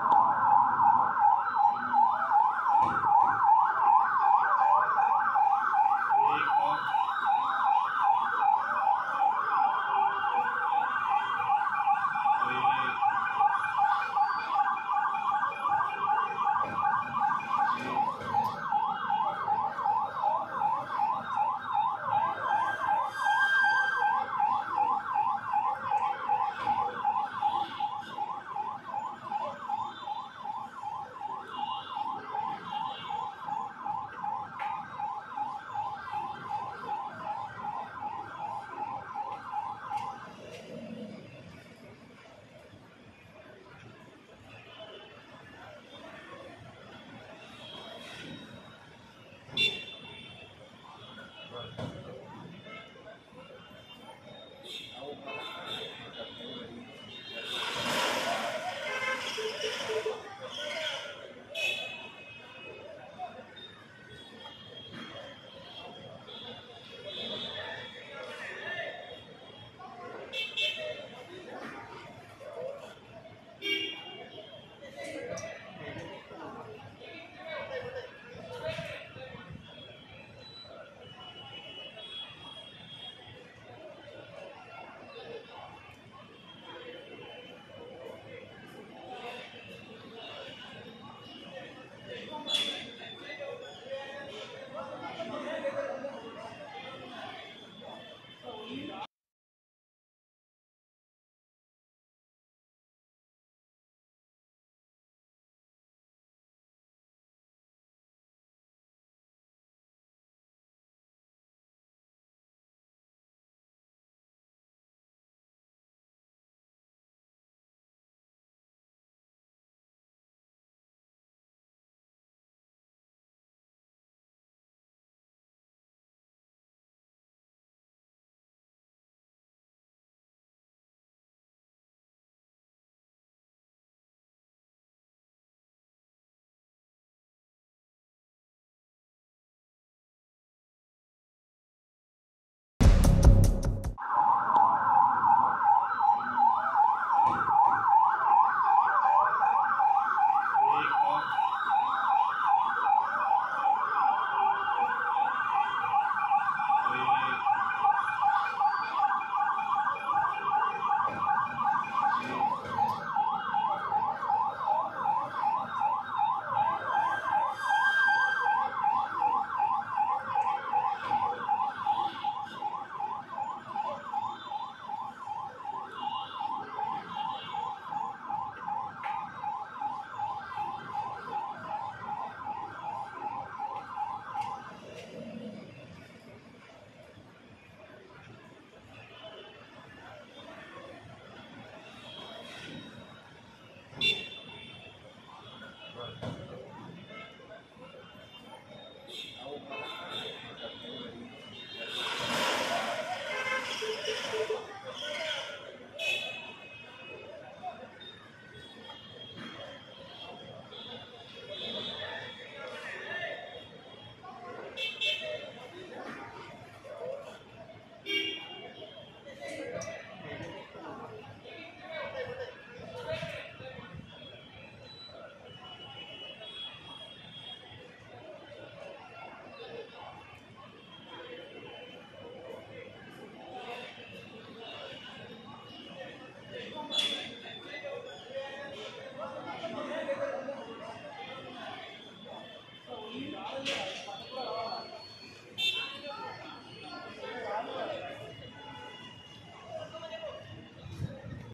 Oh.